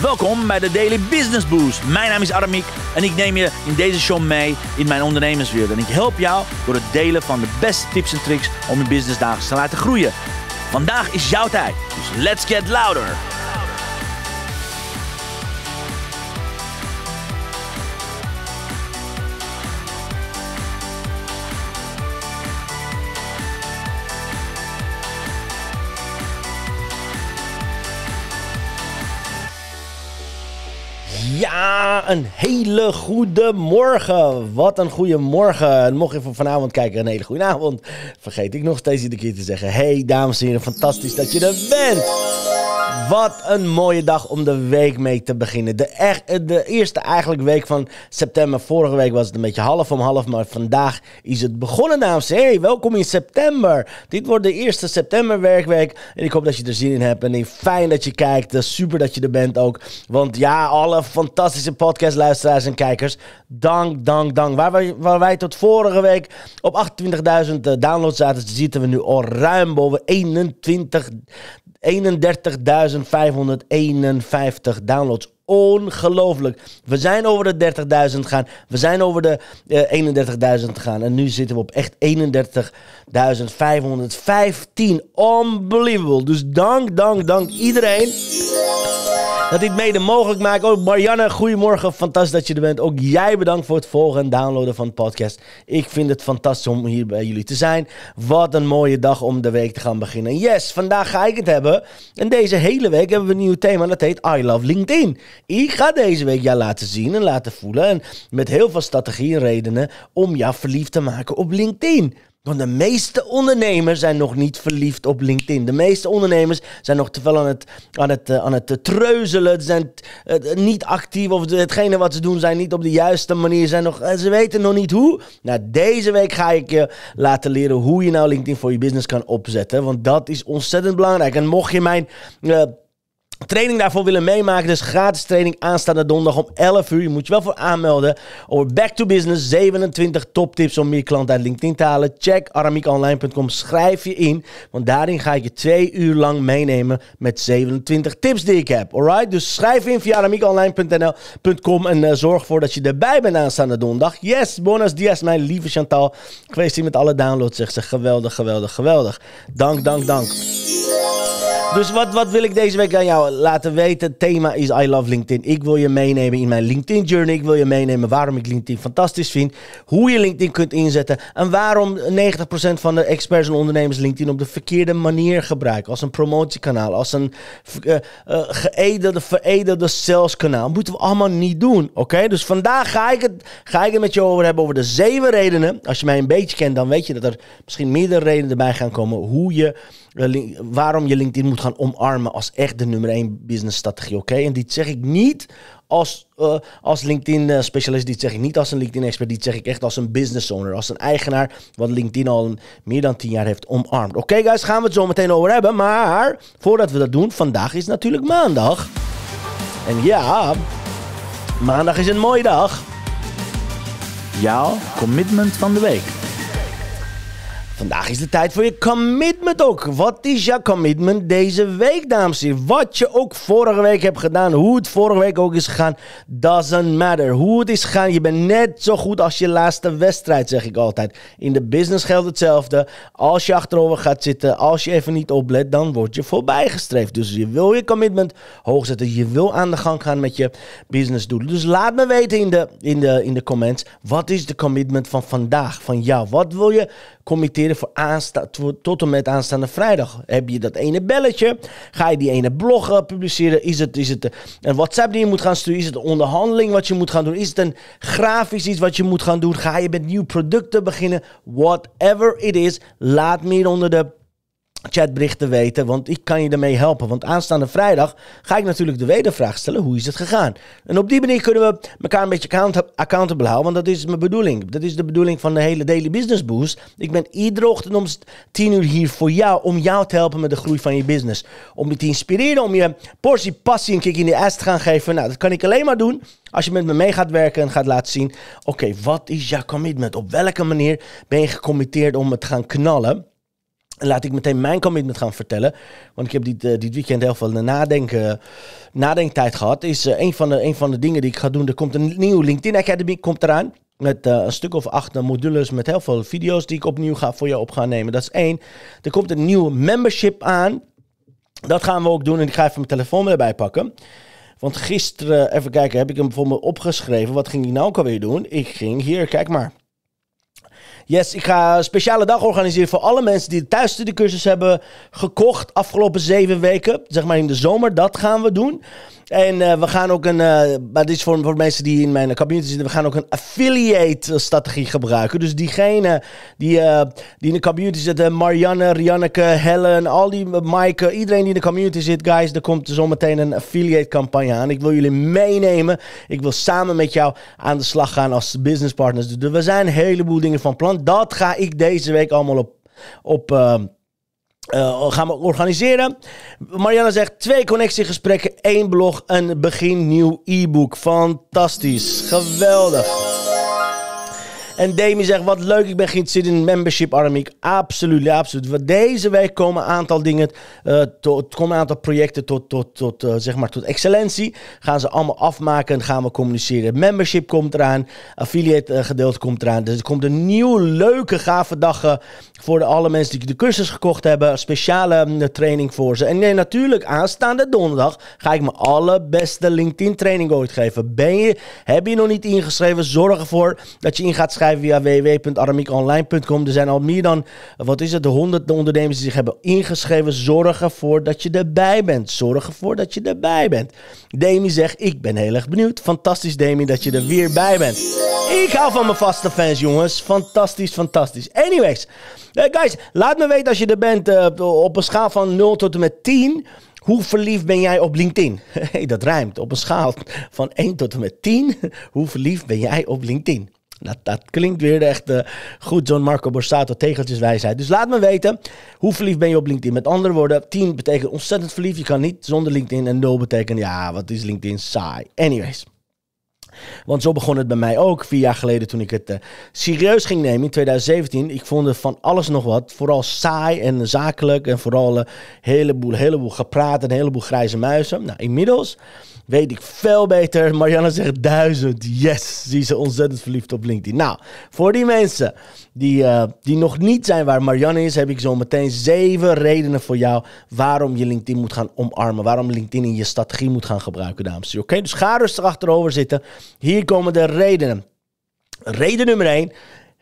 Welkom bij de Daily Business Boost. Mijn naam is Aramik en ik neem je in deze show mee in mijn ondernemerswereld. En ik help jou door het delen van de beste tips en tricks om je business dagelijks te laten groeien. Vandaag is jouw tijd, dus let's get louder. Een hele goede morgen. Wat een goede morgen. Mocht je vanavond kijken, een hele goede avond. Vergeet ik nog steeds iedere keer te zeggen. Hey dames en heren, fantastisch dat je er bent. Wat een mooie dag om de week mee te beginnen. De, echt, de eerste eigenlijk week van september. Vorige week was het een beetje half om half, maar vandaag is het begonnen, dames heren. welkom in september. Dit wordt de eerste september werkweek. En ik hoop dat je er zin in hebt. En fijn dat je kijkt. Super dat je er bent ook. Want ja, alle fantastische podcastluisteraars en kijkers. Dank, dank, dank. Waar wij, waar wij tot vorige week op 28.000 eh, downloads zaten, zitten we nu al ruim boven 21 31.551 downloads. Ongelooflijk. We zijn over de 30.000 gegaan. We zijn over de uh, 31.000 gegaan. En nu zitten we op echt 31.515. Unbelievable. Dus dank, dank, dank iedereen dat dit mede mogelijk maakt. Ook Marianne, goedemorgen. Fantastisch dat je er bent. Ook jij bedankt voor het volgen en downloaden van de podcast. Ik vind het fantastisch om hier bij jullie te zijn. Wat een mooie dag om de week te gaan beginnen. Yes, vandaag ga ik het hebben. En deze hele week hebben we een nieuw thema. Dat heet I Love LinkedIn. Ik ga deze week jou laten zien en laten voelen. En met heel veel strategieën en redenen om jou verliefd te maken op LinkedIn. Want de meeste ondernemers zijn nog niet verliefd op LinkedIn. De meeste ondernemers zijn nog te veel aan het, aan het, eh, aan het eh, treuzelen. Ze zijn uh, niet actief of hetgene wat ze doen zijn niet op de juiste manier. Zijn nog, ze weten nog niet hoe. Nou, deze week ga ik je laten leren hoe je nou LinkedIn voor je business kan opzetten. Want dat is ontzettend belangrijk. En mocht je mijn training daarvoor willen meemaken. Dus gratis training aanstaande donderdag om 11 uur. Je moet je wel voor aanmelden. Over Back to Business. 27 toptips om meer klanten uit LinkedIn te halen. Check aramiekonline.com. Schrijf je in. Want daarin ga ik je twee uur lang meenemen met 27 tips die ik heb. Alright? Dus schrijf in via aramiekonline.com en uh, zorg ervoor dat je erbij bent aanstaande donderdag. Yes, bonus dias, mijn lieve Chantal. Hier met alle downloads. Zegt ze geweldig, geweldig, geweldig. Dank, dank, dank. Dus wat, wat wil ik deze week aan jou laten weten? Het thema is I love LinkedIn. Ik wil je meenemen in mijn LinkedIn journey. Ik wil je meenemen waarom ik LinkedIn fantastisch vind. Hoe je LinkedIn kunt inzetten. En waarom 90% van de experts en ondernemers LinkedIn op de verkeerde manier gebruiken. Als een promotiekanaal. Als een uh, uh, geëdelde, veredelde saleskanaal. Moeten we allemaal niet doen. Oké? Dus vandaag ga ik, het, ga ik het met je over hebben over de zeven redenen. Als je mij een beetje kent, dan weet je dat er misschien meerdere redenen erbij gaan komen. Hoe je waarom je LinkedIn moet gaan omarmen als echt de nummer 1 business strategie. Oké, en dit zeg ik niet als, uh, als LinkedIn-specialist, dit zeg ik niet als een LinkedIn-expert, dit zeg ik echt als een business owner, als een eigenaar wat LinkedIn al meer dan 10 jaar heeft omarmd. Oké, guys, gaan we het zo meteen over hebben. Maar voordat we dat doen, vandaag is natuurlijk maandag. En ja, maandag is een mooie dag. Jouw commitment van de week. Vandaag is de tijd voor je commitment ook. Wat is jouw commitment deze week, dames en heren? Wat je ook vorige week hebt gedaan, hoe het vorige week ook is gegaan, doesn't matter. Hoe het is gegaan, je bent net zo goed als je laatste wedstrijd, zeg ik altijd. In de business geldt hetzelfde. Als je achterover gaat zitten, als je even niet oplet, dan word je voorbijgestreefd. Dus je wil je commitment hoog zetten. Je wil aan de gang gaan met je business doelen. Dus laat me weten in de, in de, in de comments, wat is de commitment van vandaag, van jou? Wat wil je committeren voor aansta tot en met aanstaande vrijdag. Heb je dat ene belletje? Ga je die ene blog publiceren? Is het, is het een WhatsApp die je moet gaan sturen? Is het een onderhandeling wat je moet gaan doen? Is het een grafisch iets wat je moet gaan doen? Ga je met nieuwe producten beginnen? Whatever it is, laat me onder de chatberichten weten, want ik kan je ermee helpen. Want aanstaande vrijdag ga ik natuurlijk de wedervraag stellen, hoe is het gegaan? En op die manier kunnen we elkaar een beetje account accountable houden, want dat is mijn bedoeling. Dat is de bedoeling van de hele Daily Business Boost. Ik ben iedere ochtend om 10 uur hier voor jou, om jou te helpen met de groei van je business. Om je te inspireren, om je portie passie een kick in de ass te gaan geven. Nou, dat kan ik alleen maar doen als je met me mee gaat werken en gaat laten zien, oké, wat is jouw commitment? Op welke manier ben je gecommitteerd om het te gaan knallen? Laat ik meteen mijn commitment gaan vertellen. Want ik heb dit, uh, dit weekend heel veel nadenken, nadenktijd gehad. Is uh, een, van de, een van de dingen die ik ga doen. Er komt een nieuwe LinkedIn Academy komt eraan. Met een stuk of acht modules met heel veel video's die ik opnieuw ga voor jou op gaan nemen. Dat is één. Er komt een nieuwe membership aan. Dat gaan we ook doen. En ik ga even mijn telefoon erbij pakken. Want gisteren, even kijken, heb ik hem voor me opgeschreven. Wat ging ik nou ook alweer doen? Ik ging hier, kijk maar. Yes, ik ga een speciale dag organiseren voor alle mensen die de thuisstudiecursus hebben gekocht afgelopen zeven weken. Zeg maar in de zomer, dat gaan we doen. En uh, we gaan ook een, uh, maar dit is voor, voor mensen die in mijn community zitten, we gaan ook een affiliate strategie gebruiken. Dus diegene die, uh, die in de community zitten, Marianne, Rianneke, Helen, al die Maaike, iedereen die in de community zit, guys, er komt zometeen een affiliate campagne aan. Ik wil jullie meenemen. Ik wil samen met jou aan de slag gaan als business partners. Dus er zijn een heleboel dingen van plan. Dat ga ik deze week allemaal op, op uh, gaan we organiseren. Marianne zegt twee connectiegesprekken, één blog, een begin nieuw e-book. Fantastisch, geweldig. En Demi zegt, wat leuk, ik ben geïnteresseerd in membership, Aramiek. Absoluut, absoluut. Deze week komen een aantal dingen, uh, tot, komen een aantal projecten tot, tot, tot, uh, zeg maar tot excellentie. Gaan ze allemaal afmaken en gaan we communiceren. Membership komt eraan, affiliate uh, gedeelte komt eraan. Dus er komt een nieuwe, leuke, gave dag voor de, alle mensen die de cursus gekocht hebben. Speciale mm, training voor ze. En nee, natuurlijk, aanstaande donderdag ga ik mijn allerbeste LinkedIn training ooit geven. Ben je, heb je nog niet ingeschreven? Zorg ervoor dat je in gaat schrijven via www.aramiekonline.com. Er zijn al meer dan, wat is het, de honderden ondernemers die zich hebben ingeschreven. Zorg ervoor dat je erbij bent. Zorg ervoor dat je erbij bent. Demi zegt, ik ben heel erg benieuwd. Fantastisch Demi dat je er weer bij bent. Ik hou van mijn vaste fans jongens. Fantastisch, fantastisch. Anyways, uh, guys, laat me weten als je er bent uh, op een schaal van 0 tot en met 10. Hoe verliefd ben jij op LinkedIn? Hey, dat rijmt. Op een schaal van 1 tot en met 10. Hoe verliefd ben jij op LinkedIn? Dat, dat klinkt weer echt uh, goed, John Marco Borsato, tegeltjeswijsheid. Dus laat me weten, hoe verliefd ben je op LinkedIn? Met andere woorden, 10 betekent ontzettend verliefd. Je kan niet zonder LinkedIn. En 0 betekent, ja, wat is LinkedIn saai. Anyways. Want zo begon het bij mij ook, vier jaar geleden toen ik het uh, serieus ging nemen in 2017. Ik vond het van alles nog wat, vooral saai en zakelijk en vooral een heleboel, heleboel gepraat en een heleboel grijze muizen. Nou, inmiddels weet ik veel beter. Marianne zegt duizend. Yes, zie ze ontzettend verliefd op LinkedIn. Nou, voor die mensen die, uh, die nog niet zijn waar Marianne is, heb ik zo meteen zeven redenen voor jou waarom je LinkedIn moet gaan omarmen. Waarom LinkedIn in je strategie moet gaan gebruiken, dames. Oké, dus ga rustig achterover zitten. Hier komen de redenen. Reden nummer 1.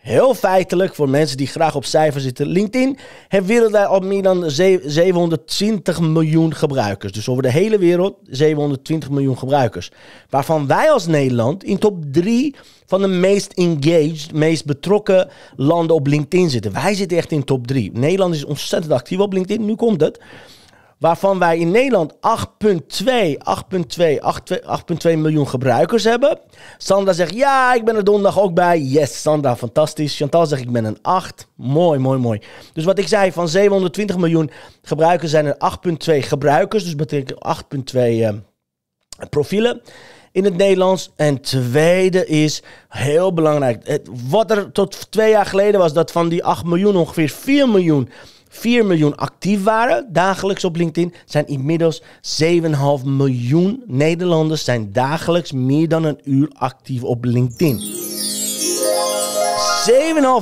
Heel feitelijk, voor mensen die graag op cijfers zitten. LinkedIn heeft wereldwijd al meer dan 720 miljoen gebruikers. Dus over de hele wereld 720 miljoen gebruikers. Waarvan wij als Nederland in top 3 van de meest engaged, meest betrokken landen op LinkedIn zitten. Wij zitten echt in top 3. Nederland is ontzettend actief op LinkedIn. Nu komt het waarvan wij in Nederland 8,2 8,2 miljoen gebruikers hebben. Sandra zegt, ja, ik ben er donderdag ook bij. Yes, Sandra, fantastisch. Chantal zegt, ik ben een 8. Mooi, mooi, mooi. Dus wat ik zei, van 720 miljoen gebruikers zijn er 8,2 gebruikers. Dus betekent 8,2 uh, profielen in het Nederlands. En tweede is heel belangrijk. wat er tot twee jaar geleden was, dat van die 8 miljoen ongeveer 4 miljoen 4 miljoen actief waren dagelijks op LinkedIn, zijn inmiddels 7,5 miljoen Nederlanders zijn dagelijks meer dan een uur actief op LinkedIn.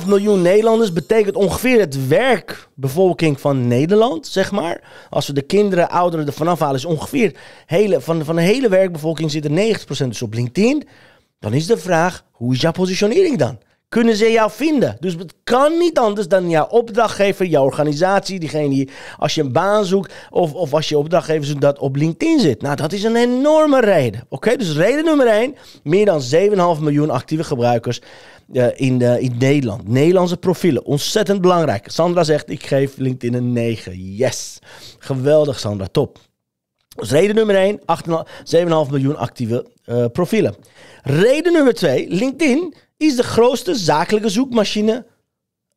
7,5 miljoen Nederlanders betekent ongeveer het werkbevolking van Nederland, zeg maar. Als we de kinderen, ouderen ervan afhalen, is ongeveer hele, van, van de hele werkbevolking zit er 90% dus op LinkedIn. Dan is de vraag, hoe is jouw positionering dan? Kunnen ze jou vinden. Dus het kan niet anders dan jouw opdrachtgever, jouw organisatie, diegene die als je een baan zoekt of, of als je opdrachtgever dat op LinkedIn zit. Nou, dat is een enorme reden. Oké, dus reden nummer 1, meer dan 7,5 miljoen actieve gebruikers uh, in, de, in Nederland. Nederlandse profielen, ontzettend belangrijk. Sandra zegt, ik geef LinkedIn een 9. Yes, geweldig Sandra, top. Dus reden nummer 1, 7,5 miljoen actieve uh, profielen. Reden nummer 2, LinkedIn is de grootste zakelijke zoekmachine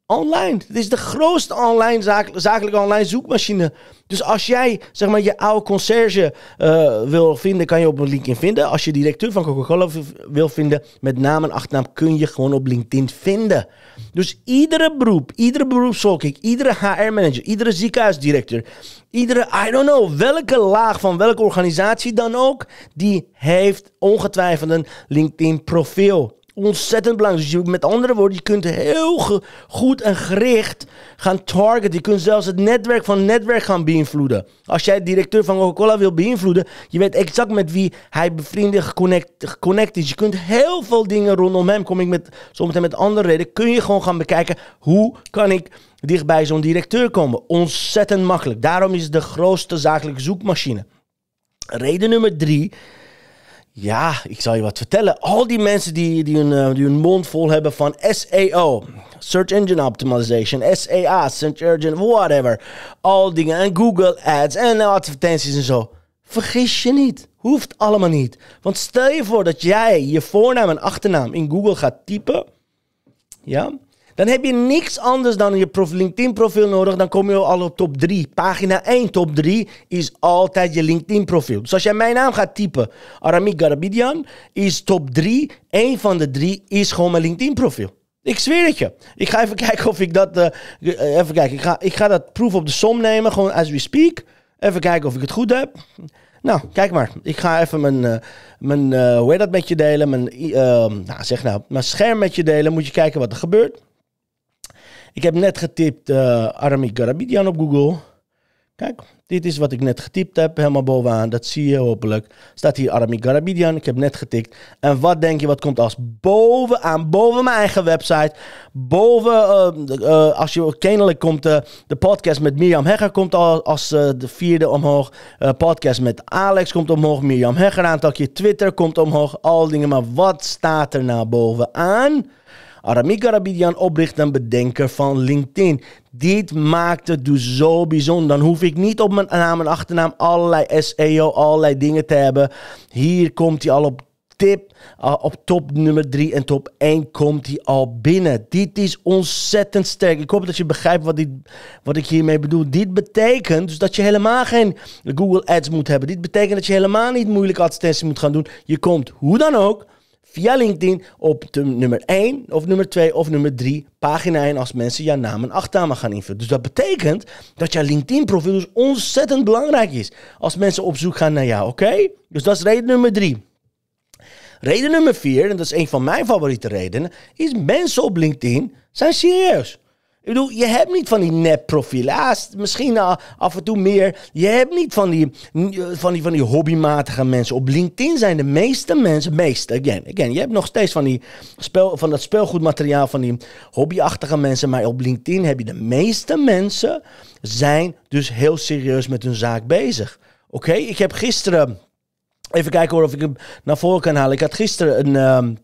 online. Het is de grootste online zakelijke online zoekmachine. Dus als jij zeg maar, je oude conciërge uh, wil vinden, kan je op LinkedIn vinden. Als je directeur van Coca-Cola wil vinden, met naam en achternaam, kun je gewoon op LinkedIn vinden. Dus iedere beroep, iedere beroepsvolking, iedere HR-manager, iedere ziekenhuisdirecteur, iedere, I don't know, welke laag van welke organisatie dan ook, die heeft ongetwijfeld een LinkedIn-profiel ontzettend belangrijk. Dus je, met andere woorden, je kunt heel goed en gericht gaan targeten. Je kunt zelfs het netwerk van het netwerk gaan beïnvloeden. Als jij directeur van Coca-Cola wil beïnvloeden, je weet exact met wie hij bevriend geconnect, geconnect is. Je kunt heel veel dingen rondom hem, kom ik met, zometeen met andere reden, kun je gewoon gaan bekijken hoe kan ik dichtbij zo'n directeur komen. Ontzettend makkelijk. Daarom is het de grootste zakelijke zoekmachine. Reden nummer drie ja, ik zal je wat vertellen. Al die mensen die, die, hun, uh, die hun mond vol hebben van SEO, Search Engine Optimization, SEA, Search Engine, whatever. Al dingen en Google Ads en advertenties en zo. Vergis je niet. Hoeft allemaal niet. Want stel je voor dat jij je voornaam en achternaam in Google gaat typen. Ja, dan heb je niks anders dan je LinkedIn-profiel nodig. Dan kom je al op top 3. Pagina 1, top 3 is altijd je LinkedIn-profiel. Dus als jij mijn naam gaat typen, Aramik Garabidian, is top 3. Eén van de drie is gewoon mijn LinkedIn-profiel. Ik zweer het je. Ik ga even kijken of ik dat. Uh, even kijken. Ik ga, ik ga dat proef op de som nemen, gewoon as we speak. Even kijken of ik het goed heb. Nou, kijk maar. Ik ga even mijn, uh, mijn uh, hoe heet dat met je delen? Mijn, nou, zeg nou, mijn scherm met je delen. Moet je kijken wat er gebeurt. Ik heb net getypt uh, Garabidian op Google. Kijk, dit is wat ik net getypt heb, helemaal bovenaan. Dat zie je hopelijk. Staat hier Aramik Garabidian. Ik heb net getikt. En wat denk je, wat komt als bovenaan, boven mijn eigen website. Boven, uh, uh, als je kennelijk komt, de podcast met Mirjam Hegger komt al als de vierde omhoog. podcast met Alex komt omhoog. Mirjam Hegger aantalje. Twitter komt omhoog. Al dingen. Maar wat staat er nou bovenaan? Aramik Arabidian, oprichter en bedenker van LinkedIn. Dit maakt het dus zo bijzonder. Dan hoef ik niet op mijn naam en achternaam allerlei SEO, allerlei dingen te hebben. Hier komt hij al op tip. Uh, op top nummer 3 en top 1 komt hij al binnen. Dit is ontzettend sterk. Ik hoop dat je begrijpt wat, dit, wat ik hiermee bedoel. Dit betekent dus dat je helemaal geen Google Ads moet hebben. Dit betekent dat je helemaal niet moeilijke advertenties moet gaan doen. Je komt hoe dan ook via LinkedIn op nummer 1 of nummer 2 of nummer 3 pagina 1 als mensen jouw naam en achternaam gaan invullen. Dus dat betekent dat jouw LinkedIn profiel dus ontzettend belangrijk is als mensen op zoek gaan naar jou, oké? Dus dat is reden nummer 3. Reden nummer 4, en dat is een van mijn favoriete redenen, is mensen op LinkedIn zijn serieus. Ik bedoel, je hebt niet van die nep-profielen. Ah, misschien af en toe meer. Je hebt niet van die, van, die, van die hobbymatige mensen. Op LinkedIn zijn de meeste mensen, meeste, again, again. Je hebt nog steeds van, die spel, van dat speelgoedmateriaal van die hobbyachtige mensen. Maar op LinkedIn heb je de meeste mensen zijn dus heel serieus met hun zaak bezig. Oké, ik heb gisteren... Even kijken hoor of ik hem naar voren kan halen. Ik had gisteren een... Ehm,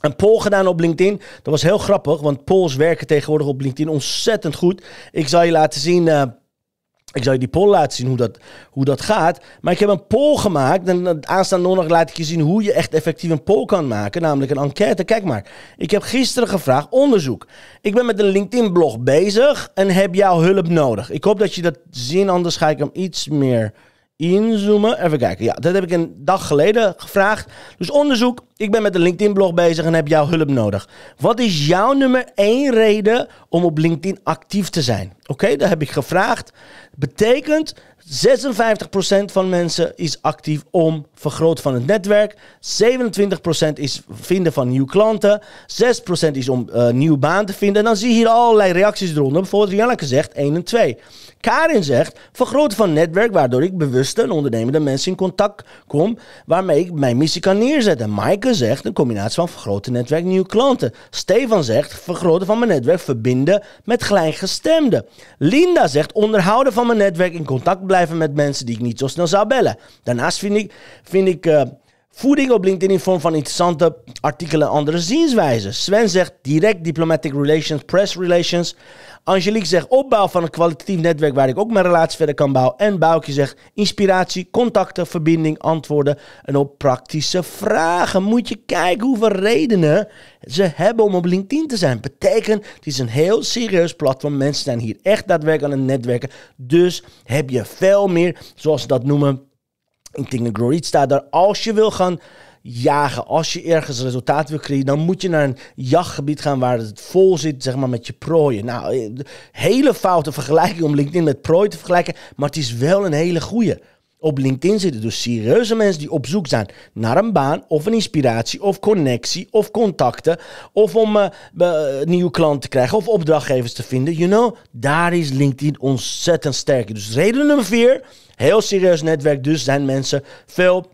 een poll gedaan op LinkedIn. Dat was heel grappig, want polls werken tegenwoordig op LinkedIn ontzettend goed. Ik zal je laten zien. Uh, ik zal je die poll laten zien hoe dat, hoe dat gaat. Maar ik heb een poll gemaakt. En aanstaande donderdag laat ik je zien hoe je echt effectief een poll kan maken. Namelijk een enquête. Kijk maar. Ik heb gisteren gevraagd onderzoek. Ik ben met een LinkedIn-blog bezig en heb jouw hulp nodig. Ik hoop dat je dat zien. Anders ga ik hem iets meer inzoomen. Even kijken. Ja, dat heb ik een dag geleden gevraagd. Dus onderzoek. Ik ben met een LinkedIn-blog bezig en heb jouw hulp nodig. Wat is jouw nummer één reden om op LinkedIn actief te zijn? Oké, dat heb ik gevraagd. Betekent 56% van mensen is actief om vergroten van het netwerk. 27% is vinden van nieuwe klanten. 6% is om uh, nieuwe baan te vinden. En dan zie je hier allerlei reacties eronder. Bijvoorbeeld Janneke zegt 1 en 2. Karin zegt vergroten van netwerk, waardoor ik bewuste en ondernemende mensen in contact kom, waarmee ik mijn missie kan neerzetten. Maaike zegt een combinatie van vergroten netwerk, nieuwe klanten. Stefan zegt vergroten van mijn netwerk, verbinden met gelijkgestemden. Linda zegt onderhouden van mijn netwerk, in contact blijven met mensen die ik niet zo snel zou bellen. Daarnaast vind ik, vind ik uh, Voeding op LinkedIn in vorm van interessante artikelen en andere zienswijzen. Sven zegt direct diplomatic relations, press relations. Angelique zegt opbouw van een kwalitatief netwerk waar ik ook mijn relatie verder kan bouwen. En Boukje zegt inspiratie, contacten, verbinding, antwoorden en op praktische vragen. Moet je kijken hoeveel redenen ze hebben om op LinkedIn te zijn. Betekent, het is een heel serieus platform. Mensen zijn hier echt daadwerkelijk aan het netwerken. Dus heb je veel meer, zoals ze dat noemen, in Think Glory staat daar, als je wil gaan jagen, als je ergens resultaat wil creëren, dan moet je naar een jachtgebied gaan waar het vol zit, zeg maar, met je prooien. Nou, eh, hele foute vergelijking om LinkedIn met prooi te vergelijken, maar het is wel een hele goede. Op LinkedIn zitten dus serieuze mensen die op zoek zijn naar een baan of een inspiratie of connectie of contacten of om uh, nieuwe klanten te krijgen of opdrachtgevers te vinden. You know, daar is LinkedIn ontzettend sterk. Dus reden nummer vier, heel serieus netwerk, dus zijn mensen veel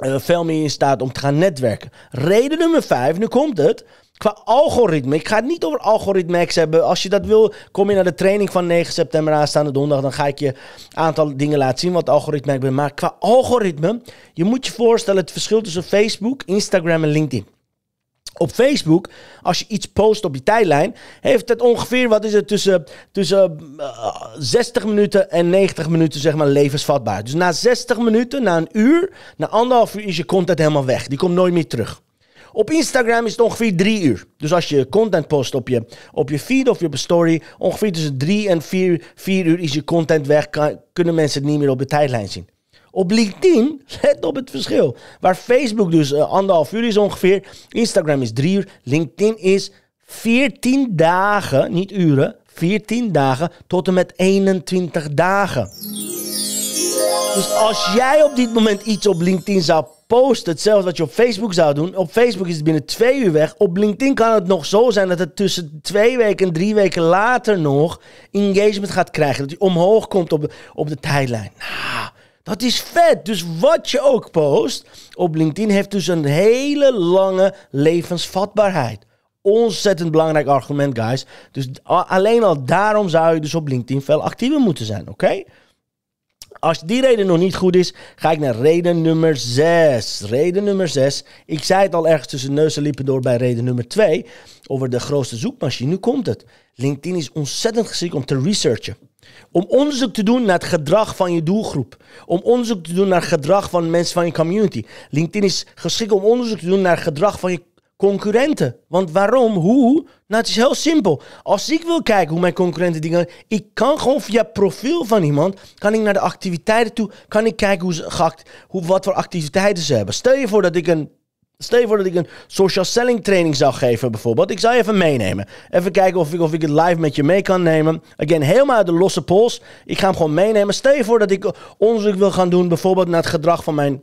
uh, veel meer in staat om te gaan netwerken. Reden nummer vijf, nu komt het. Qua algoritme. Ik ga het niet over algoritmex hebben. Als je dat wil, kom je naar de training van 9 september aanstaande donderdag. Dan ga ik je een aantal dingen laten zien wat algoritme ik ben. Maar qua algoritme, je moet je voorstellen het verschil tussen Facebook, Instagram en LinkedIn. Op Facebook, als je iets post op je tijdlijn, heeft het ongeveer, wat is het, tussen, tussen 60 eh, minuten en 90 minuten, zeg maar, levensvatbaar. Dus na 60 minuten, na een uur, na anderhalf uur is je content helemaal weg. Die komt nooit meer terug. Op Instagram is het ongeveer drie uur. Dus als je content post op je, op je feed of op je story, ongeveer tussen drie en vier, vier uur is je content weg. kunnen mensen het niet meer op de tijdlijn zien. Op LinkedIn, let op het verschil. Waar Facebook dus uh, anderhalf uur is ongeveer, Instagram is drie uur, LinkedIn is 14 dagen, niet uren, 14 dagen tot en met 21 dagen. Dus als jij op dit moment iets op LinkedIn zou posten, hetzelfde wat je op Facebook zou doen. Op Facebook is het binnen twee uur weg. Op LinkedIn kan het nog zo zijn dat het tussen twee weken en drie weken later nog engagement gaat krijgen. Dat hij omhoog komt op, op de tijdlijn. Nou, dat is vet. Dus wat je ook post op LinkedIn heeft dus een hele lange levensvatbaarheid. Ontzettend belangrijk argument, guys. Dus alleen al daarom zou je dus op LinkedIn veel actiever moeten zijn, oké? Als die reden nog niet goed is, ga ik naar reden nummer 6. Reden nummer 6. Ik zei het al ergens tussen neus en door bij reden nummer 2 over de grootste zoekmachine. Nu komt het. LinkedIn is ontzettend geschikt om te researchen. Om onderzoek te doen naar het gedrag van je doelgroep. Om onderzoek te doen naar het gedrag van mensen van je community. LinkedIn is geschikt om onderzoek te doen naar het gedrag van je concurrenten. Want waarom? Hoe? Nou, het is heel simpel. Als ik wil kijken hoe mijn concurrenten dingen... Ik kan gewoon via profiel van iemand... Kan ik naar de activiteiten toe... Kan ik kijken hoe ze, hoe, wat voor activiteiten ze hebben. Stel je voor dat ik een Stel je voor dat ik een social selling training zou geven, bijvoorbeeld. Ik zou je even meenemen. Even kijken of ik, of ik het live met je mee kan nemen. Again, helemaal uit de losse pols. Ik ga hem gewoon meenemen. Stel je voor dat ik onderzoek wil gaan doen, bijvoorbeeld naar het gedrag van mijn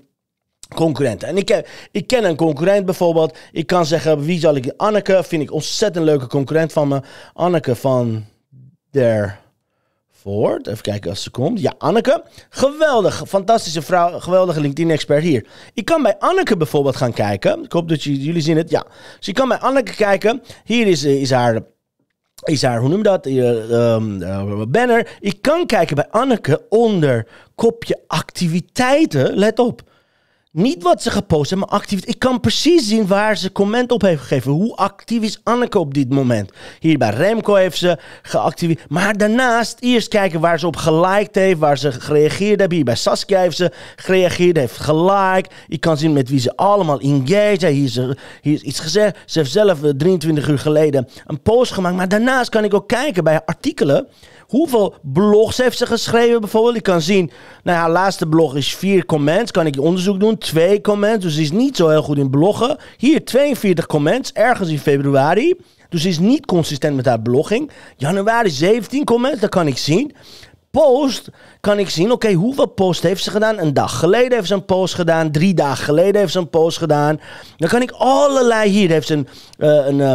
concurrenten. En ik, ik ken een concurrent bijvoorbeeld. Ik kan zeggen, wie zal ik... Anneke vind ik ontzettend leuke concurrent van me. Anneke van der... Even kijken als ze komt. Ja, Anneke. Geweldig. Fantastische vrouw. Geweldige LinkedIn-expert hier. Ik kan bij Anneke bijvoorbeeld gaan kijken. Ik hoop dat jullie zien het. Ja. Dus je kan bij Anneke kijken. Hier is, is haar is haar, hoe noem je dat? Uh, banner. Ik kan kijken bij Anneke onder kopje activiteiten. Let op. Niet wat ze gepost hebben, maar actief. Ik kan precies zien waar ze comment op heeft gegeven. Hoe actief is Anneke op dit moment? Hier bij Remco heeft ze geactiveerd. Maar daarnaast eerst kijken waar ze op geliked heeft, waar ze gereageerd hebben. Hier bij Saskia heeft ze gereageerd, heeft geliked. Ik kan zien met wie ze allemaal engaged. Hier is, hier is iets gezegd. Ze heeft zelf 23 eh, uur geleden een post gemaakt. Maar daarnaast kan ik ook kijken bij artikelen. Hoeveel blogs heeft ze geschreven bijvoorbeeld? Ik kan zien, nou ja, laatste blog is vier comments. Kan ik je onderzoek doen? Twee comments. Dus ze is niet zo heel goed in bloggen. Hier 42 comments, ergens in februari. Dus ze is niet consistent met haar blogging. Januari 17 comments, dat kan ik zien post kan ik zien, oké, hoeveel post heeft ze gedaan? Een dag geleden heeft ze een post gedaan. Drie dagen geleden heeft ze een post gedaan. Dan kan ik allerlei, hier heeft ze een, uh, een uh,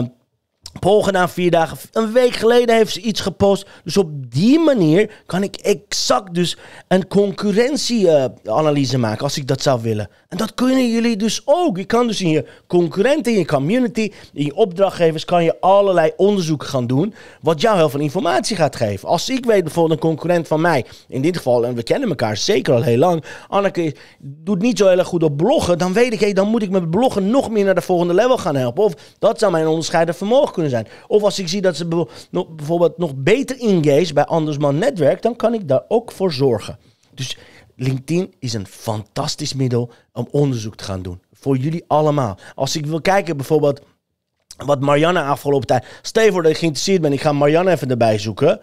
poll gedaan, vier dagen. Een week geleden heeft ze iets gepost. Dus op die manier kan ik exact dus een concurrentieanalyse maken als ik dat zou willen. En dat kunnen jullie dus ook. Je kan dus in je concurrenten, in je community, in je opdrachtgevers, kan je allerlei onderzoek gaan doen. Wat jou heel veel informatie gaat geven. Als ik weet bijvoorbeeld een concurrent van mij, in dit geval, en we kennen elkaar zeker al heel lang. Anneke doet niet zo heel erg goed op bloggen. Dan weet ik, hey, dan moet ik met bloggen nog meer naar de volgende level gaan helpen. Of dat zou mijn onderscheiden vermogen kunnen zijn. Of als ik zie dat ze bijvoorbeeld nog beter engage bij Andersman Netwerk, dan kan ik daar ook voor zorgen. Dus LinkedIn is een fantastisch middel om onderzoek te gaan doen. Voor jullie allemaal. Als ik wil kijken bijvoorbeeld wat Marianne afgelopen tijd... Stel voor dat ik geïnteresseerd ben, ik ga Marianne even erbij zoeken.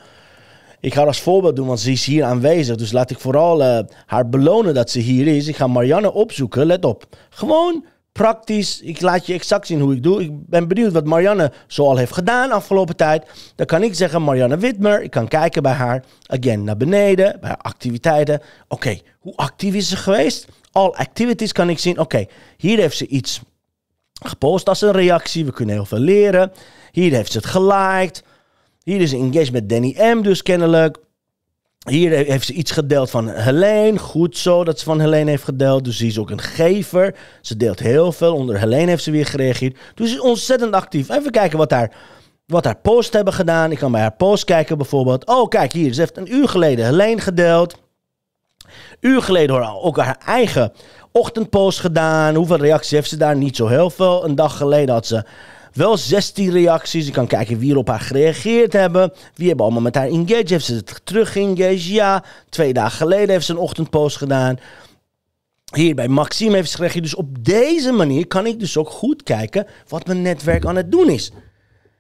Ik ga als voorbeeld doen, want ze is hier aanwezig. Dus laat ik vooral uh, haar belonen dat ze hier is. Ik ga Marianne opzoeken, let op. Gewoon praktisch. Ik laat je exact zien hoe ik doe. Ik ben benieuwd wat Marianne zoal heeft gedaan afgelopen tijd. Dan kan ik zeggen Marianne Witmer. Ik kan kijken bij haar. Again, naar beneden. Bij haar activiteiten. Oké, hoe actief is ze geweest? All activities kan ik zien. Oké, hier heeft ze iets gepost als een reactie. We kunnen heel veel leren. Hier heeft ze het geliked. Hier is een engagement met Danny M. Dus kennelijk. Hier heeft ze iets gedeeld van Helene. Goed zo dat ze van Helene heeft gedeeld. Dus ze is ook een gever. Ze deelt heel veel. Onder Helene heeft ze weer gereageerd. Dus ze is ontzettend actief. Even kijken wat haar, wat haar posts hebben gedaan. Ik kan bij haar post kijken bijvoorbeeld. Oh, kijk hier. Ze heeft een uur geleden Helene gedeeld. Uur geleden ook haar eigen ochtendpost gedaan. Hoeveel reacties heeft ze daar? Niet zo heel veel. Een dag geleden had ze wel 16 reacties. Ik kan kijken wie er op haar gereageerd hebben. Wie hebben allemaal met haar engaged. Heeft ze het terug geengaged? Ja. Twee dagen geleden heeft ze een ochtendpost gedaan. Hier bij Maxime heeft ze gereageerd. Dus op deze manier kan ik dus ook goed kijken wat mijn netwerk aan het doen is.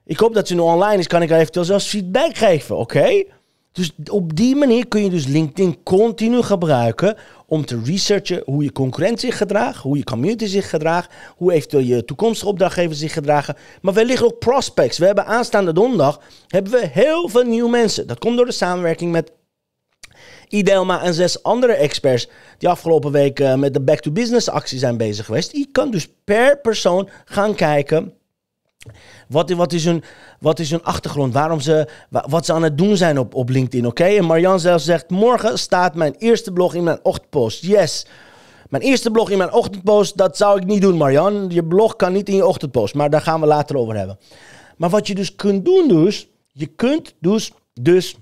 Ik hoop dat ze nu online is. Kan ik haar eventueel zelfs feedback geven, oké? Dus op die manier kun je dus LinkedIn continu gebruiken om te researchen hoe je concurrent zich gedraagt, hoe je community zich gedraagt, hoe eventueel je toekomstige opdrachtgevers zich gedragen. Maar wellicht ook prospects. We hebben aanstaande donderdag hebben we heel veel nieuwe mensen. Dat komt door de samenwerking met Idelma en zes andere experts die afgelopen week uh, met de Back to Business actie zijn bezig geweest. Je kan dus per persoon gaan kijken wat, wat, is hun, wat is achtergrond? Waarom ze, wat ze aan het doen zijn op, op LinkedIn, oké? En Marjan zelf zegt, morgen staat mijn eerste blog in mijn ochtendpost. Yes. Mijn eerste blog in mijn ochtendpost, dat zou ik niet doen, Marjan. Je blog kan niet in je ochtendpost, maar daar gaan we later over hebben. Maar wat je dus kunt doen dus, je kunt dus, dus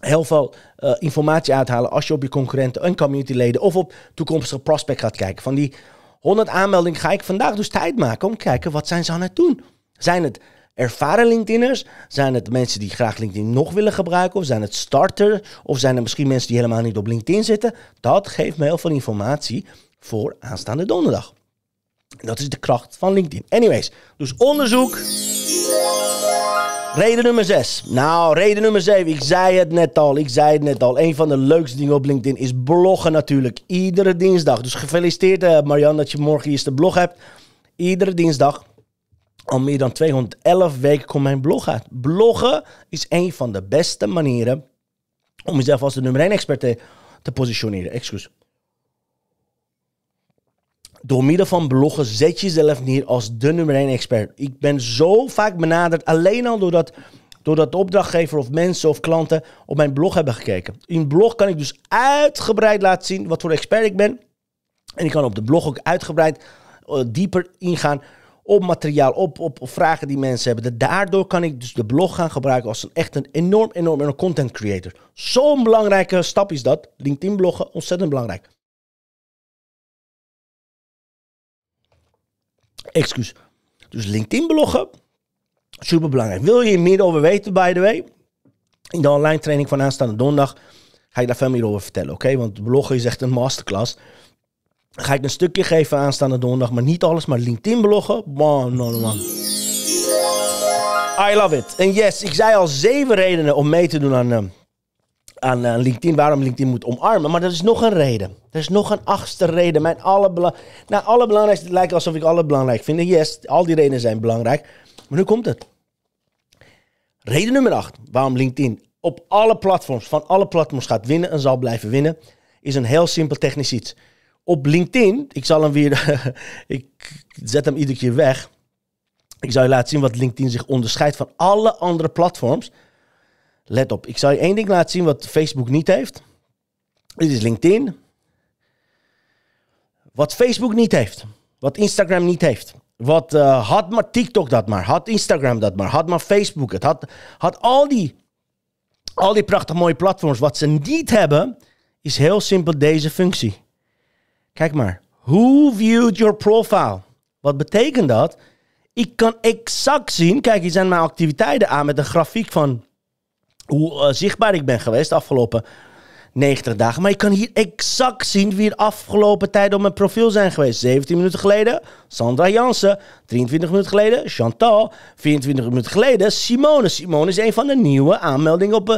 heel veel uh, informatie uithalen als je op je concurrenten en communityleden of op toekomstige prospect gaat kijken. Van die 100 aanmeldingen ga ik vandaag dus tijd maken om te kijken wat zijn ze aan het doen. Zijn het ervaren LinkedIners? Zijn het mensen die graag LinkedIn nog willen gebruiken? Of zijn het starters? Of zijn er misschien mensen die helemaal niet op LinkedIn zitten? Dat geeft me heel veel informatie voor aanstaande donderdag. Dat is de kracht van LinkedIn. Anyways, dus onderzoek. Reden nummer 6. Nou, reden nummer 7. Ik zei het net al. Ik zei het net al. Een van de leukste dingen op LinkedIn is bloggen natuurlijk. Iedere dinsdag. Dus gefeliciteerd uh, Marianne dat je morgen eerste blog hebt. Iedere dinsdag al meer dan 211 weken komt mijn blog uit. Bloggen is een van de beste manieren om jezelf als de nummer 1 expert te, te positioneren. Excuus. Door middel van bloggen zet je jezelf neer als de nummer 1 expert. Ik ben zo vaak benaderd alleen al doordat, doordat de opdrachtgever of mensen of klanten op mijn blog hebben gekeken. In blog kan ik dus uitgebreid laten zien wat voor expert ik ben. En ik kan op de blog ook uitgebreid uh, dieper ingaan op materiaal, op, op, vragen die mensen hebben. Daardoor kan ik dus de blog gaan gebruiken als een echt een enorm, enorm, enorm content creator. Zo'n belangrijke stap is dat. LinkedIn bloggen, ontzettend belangrijk. Excuus. Dus LinkedIn bloggen, super belangrijk. Wil je meer over weten, by the way? In de online training van aanstaande donderdag ga ik daar veel meer over vertellen, oké? Want bloggen is echt een masterclass ga ik een stukje geven aanstaande donderdag. Maar niet alles, maar LinkedIn bloggen. Man, man, man. I love it. En yes, ik zei al zeven redenen om mee te doen aan, uh, aan uh, LinkedIn. Waarom LinkedIn moet omarmen. Maar er is nog een reden. Er is nog een achtste reden. Mijn alle nou, allerbelangrijkste. Het lijkt alsof ik alle belangrijk vind. yes, al die redenen zijn belangrijk. Maar nu komt het. Reden nummer acht. Waarom LinkedIn op alle platforms, van alle platforms gaat winnen en zal blijven winnen. Is een heel simpel technisch iets op LinkedIn, ik zal hem weer, ik zet hem iedere keer weg. Ik zal je laten zien wat LinkedIn zich onderscheidt van alle andere platforms. Let op, ik zal je één ding laten zien wat Facebook niet heeft. Dit is LinkedIn. Wat Facebook niet heeft. Wat Instagram niet heeft. Wat uh, had maar TikTok dat maar. Had Instagram dat maar. Had maar Facebook het. Had, had al die, al die prachtig mooie platforms. Wat ze niet hebben, is heel simpel deze functie. Kijk maar. Who viewed your profile? Wat betekent dat? Ik kan exact zien. Kijk, hier zijn mijn activiteiten aan met een grafiek van hoe uh, zichtbaar ik ben geweest de afgelopen 90 dagen. Maar je kan hier exact zien wie de afgelopen tijd op mijn profiel zijn geweest. 17 minuten geleden Sandra Jansen. 23 minuten geleden Chantal. 24 minuten geleden Simone. Simone is een van de nieuwe aanmeldingen op, uh,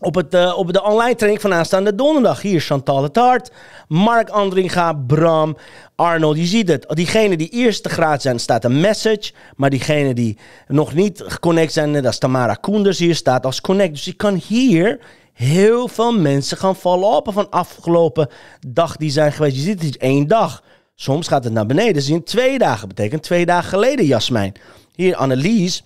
op, het, uh, op de online training van aanstaande donderdag. Hier Chantal het Hart, Mark Andringa, Bram, Arnold. Je ziet het. Diegenen die eerste graad zijn, staat een message. Maar diegenen die nog niet geconnect zijn, dat is Tamara Koenders hier, staat als connect. Dus je kan hier heel veel mensen gaan vallen op van afgelopen dag die zijn geweest. Je ziet het is één dag. Soms gaat het naar beneden. Zie je twee dagen. Betekent twee dagen geleden, Jasmijn. Hier, Annelies.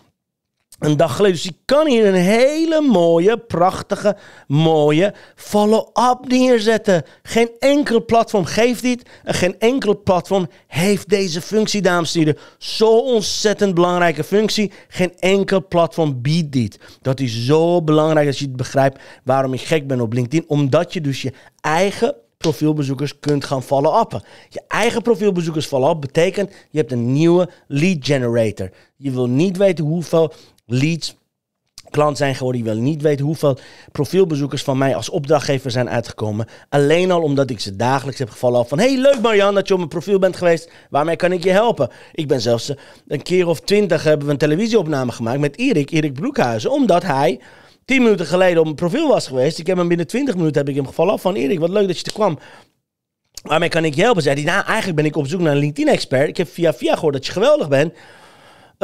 Een dag geleden. Dus je kan hier een hele mooie, prachtige, mooie follow-up neerzetten. Geen enkel platform geeft dit. En geen enkel platform heeft deze functie, dames en heren. Zo ontzettend belangrijke functie. Geen enkel platform biedt dit. Dat is zo belangrijk als je het begrijpt waarom ik gek ben op LinkedIn. Omdat je dus je eigen profielbezoekers kunt gaan follow-uppen. Je eigen profielbezoekers follow-up betekent je hebt een nieuwe lead generator. Je wil niet weten hoeveel leads klant zijn geworden. Je wil niet weten hoeveel profielbezoekers van mij als opdrachtgever zijn uitgekomen. Alleen al omdat ik ze dagelijks heb gevallen van... Hey, leuk Marjan dat je op mijn profiel bent geweest. Waarmee kan ik je helpen? Ik ben zelfs een keer of twintig hebben we een televisieopname gemaakt met Erik, Erik Broekhuizen. Omdat hij tien minuten geleden op mijn profiel was geweest. Ik heb hem binnen 20 minuten heb ik hem gevallen van Erik, wat leuk dat je er kwam. Waarmee kan ik je helpen? Zei hij, nou eigenlijk ben ik op zoek naar een LinkedIn-expert. Ik heb via via gehoord dat je geweldig bent.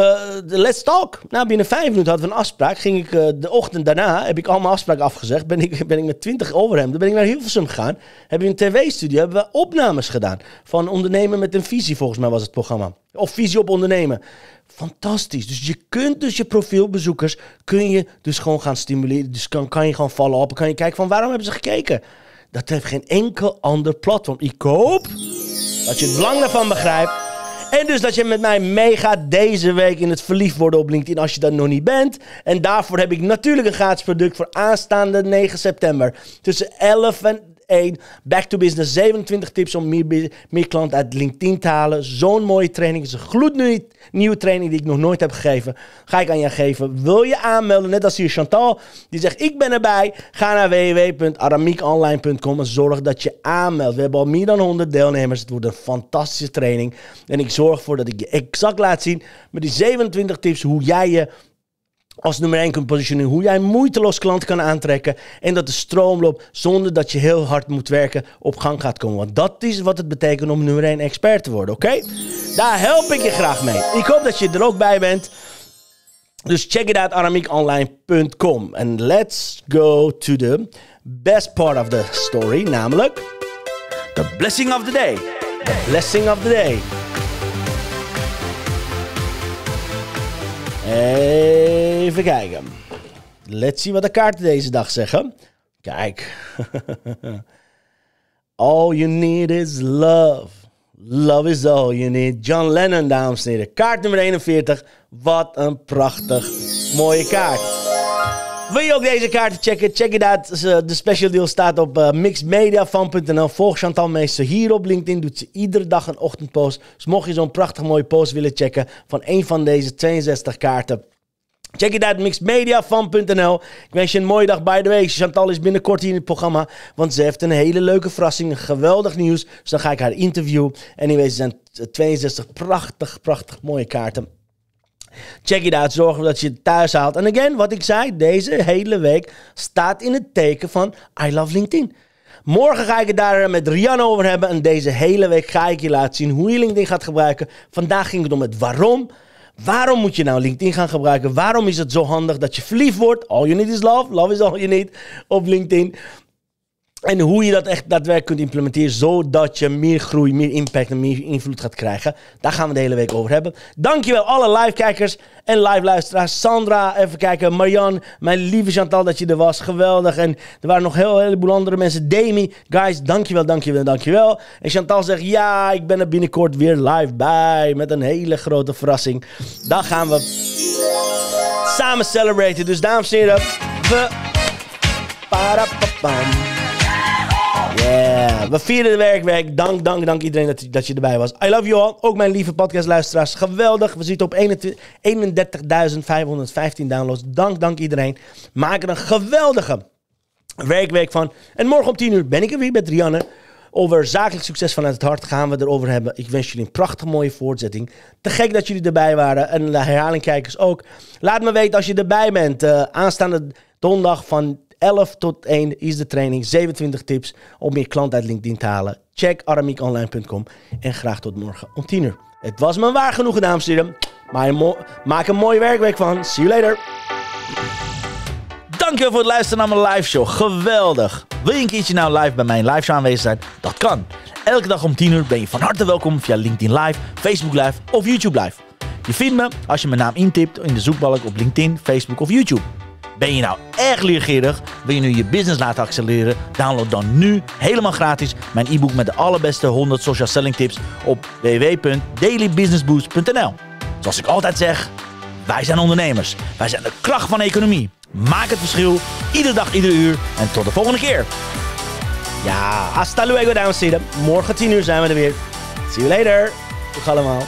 Uh, let's talk. Nou, binnen vijf minuten hadden we een afspraak. Ging ik uh, de ochtend daarna, heb ik allemaal afspraken afgezegd. Ben ik, ben ik met twintig overhemden, ben ik naar Hilversum gegaan. Heb ik een tv-studio, hebben we opnames gedaan. Van ondernemen met een visie, volgens mij was het programma. Of visie op ondernemen. Fantastisch. Dus je kunt dus je profielbezoekers, kun je dus gewoon gaan stimuleren. Dus kan, kan je gewoon vallen op. Kan je kijken van waarom hebben ze gekeken? Dat heeft geen enkel ander platform. Ik hoop dat je het belang daarvan begrijpt. En dus dat je met mij meegaat deze week in het verliefd worden op LinkedIn als je dat nog niet bent. En daarvoor heb ik natuurlijk een gratis product voor aanstaande 9 september. Tussen 11 en 1. Back to Business. 27 tips om meer, meer klanten uit LinkedIn te halen. Zo'n mooie training. Het is een gloednieuwe training die ik nog nooit heb gegeven. Ga ik aan je geven. Wil je aanmelden? Net als hier Chantal. Die zegt ik ben erbij. Ga naar www.aramiekonline.com en zorg dat je aanmeldt. We hebben al meer dan 100 deelnemers. Het wordt een fantastische training. En ik zorg ervoor dat ik je exact laat zien met die 27 tips hoe jij je als nummer 1 kunt positioneren. Hoe jij moeiteloos klanten kan aantrekken. En dat de stroom loopt zonder dat je heel hard moet werken op gang gaat komen. Want dat is wat het betekent om nummer 1 expert te worden, oké? Daar help ik je graag mee. Ik hoop dat je er ook bij bent. Dus check it out, aramiekonline.com. En let's go to the best part of the story, namelijk... The blessing of the day. The blessing of the day. Even kijken. Let's see wat de kaarten deze dag zeggen. Kijk. all you need is love. Love is all you need. John Lennon, dames en heren. Kaart nummer 41. Wat een prachtig mooie kaart. Wil je ook deze kaarten checken? Check it out. De special deal staat op uh, mixedmediafan.nl. Volg Chantal Meester hier op LinkedIn. Doet ze iedere dag een ochtendpost. Dus mocht je zo'n prachtig mooie post willen checken van een van deze 62 kaarten Check it out, mixedmediafan.nl. Ik wens je een mooie dag by the way. Chantal is binnenkort hier in het programma, want ze heeft een hele leuke verrassing, geweldig nieuws. Dus dan ga ik haar interviewen. Anyway, ze zijn 62 prachtig, prachtig mooie kaarten. Check it out, zorg dat je het thuis haalt. En again, wat ik zei, deze hele week staat in het teken van I love LinkedIn. Morgen ga ik het daar met Rian over hebben. En deze hele week ga ik je laten zien hoe je LinkedIn gaat gebruiken. Vandaag ging het om het waarom. Waarom moet je nou LinkedIn gaan gebruiken? Waarom is het zo handig dat je verliefd wordt? All you need is love. Love is all you need op LinkedIn. En hoe je dat echt daadwerkelijk kunt implementeren, zodat je meer groei, meer impact en meer invloed gaat krijgen. Daar gaan we de hele week over hebben. Dankjewel alle live-kijkers en live-luisteraars. Sandra, even kijken. Marjan, mijn lieve Chantal dat je er was. Geweldig. En er waren nog heel, een heleboel andere mensen. Demi, guys, dankjewel, dankjewel, dankjewel. En Chantal zegt, ja, ik ben er binnenkort weer live bij. Met een hele grote verrassing. Dan gaan we samen celebraten. Dus dames en heren, we... We vieren de werkweek. Dank, dank, dank iedereen dat, dat je erbij was. I love you all. Ook mijn lieve podcastluisteraars. Geweldig. We zitten op 31.515 downloads. Dank, dank iedereen. Maak er een geweldige werkweek van. En morgen om 10 uur ben ik er weer met Rianne. Over zakelijk succes vanuit het hart gaan we erover hebben. Ik wens jullie een prachtige mooie voortzetting. Te gek dat jullie erbij waren. En de herhalingkijkers ook. Laat me weten als je erbij bent. Uh, aanstaande donderdag van 11 tot 1 is de training. 27 tips om meer klant uit LinkedIn te halen. Check aramiekonline.com. En graag tot morgen om 10 uur. Het was me waar genoeg, dames en heren. Maak een mooie werkweek van. See you later. Dankjewel voor het luisteren naar mijn live show. Geweldig. Wil je een keertje nou live bij mijn live show aanwezig zijn? Dat kan. Elke dag om 10 uur ben je van harte welkom via LinkedIn Live, Facebook Live of YouTube Live. Je vindt me als je mijn naam intipt in de zoekbalk op LinkedIn, Facebook of YouTube. Ben je nou erg leergierig? Wil je nu je business laten accelereren? Download dan nu helemaal gratis mijn e-book met de allerbeste 100 social selling tips op www.dailybusinessboost.nl. Zoals ik altijd zeg, wij zijn ondernemers. Wij zijn de kracht van de economie. Maak het verschil, iedere dag, iedere uur. En tot de volgende keer. Ja, hasta luego dames en heren. Morgen 10 uur zijn we er weer. See you later. Dag allemaal.